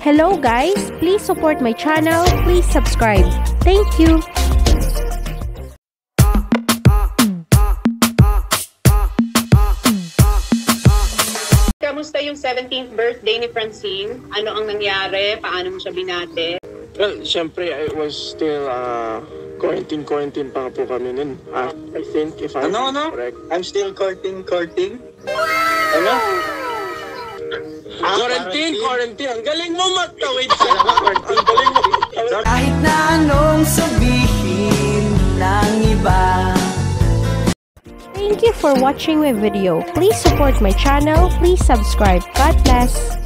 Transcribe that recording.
Hello guys, please support my channel, please subscribe. Thank you. Kamusta yung 17th birthday ni Francine? Ano ang nangyari? Paano mo siya binate? Well, syempre, I was still uh, quarantine, quarantine pa po kami nun. Uh, I think, if I'm Ano, ano? correct. I'm still courting, courting. Ano? Quarantine, quarantine. Ang galing mo magtawid sa quarantine. Ang galing mo. Kahit na anong sabihin ng iba Thank you for watching my video. Please support my channel, please subscribe. God bless.